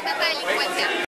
Natália,